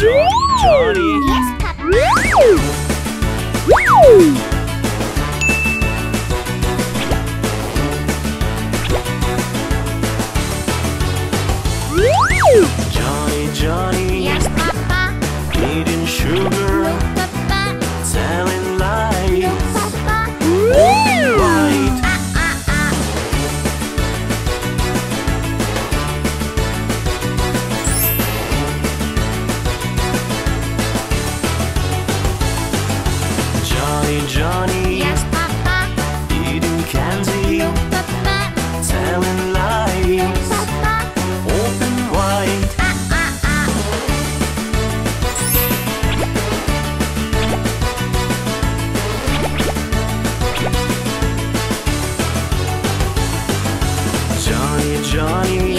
Johnny, Johnny. candy, telling lies, open wide. Johnny, Johnny.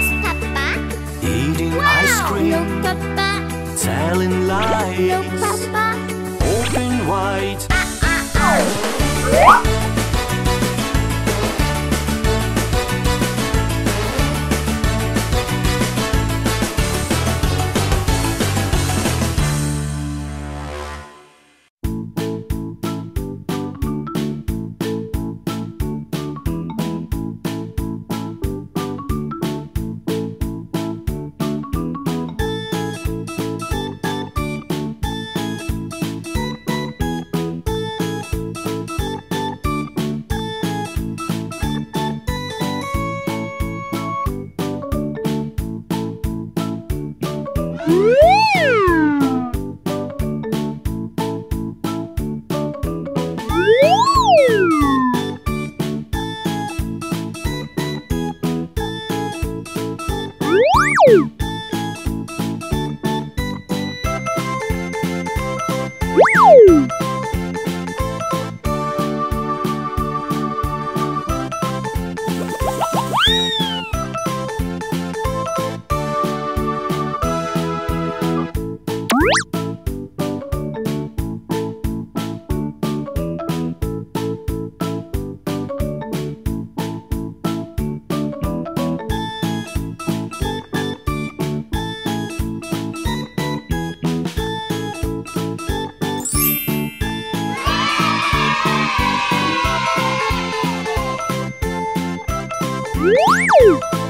Yes, Papa. Eating wow. ice cream. No, Papa. Telling lies. No, Papa. Open wide. Woo! Música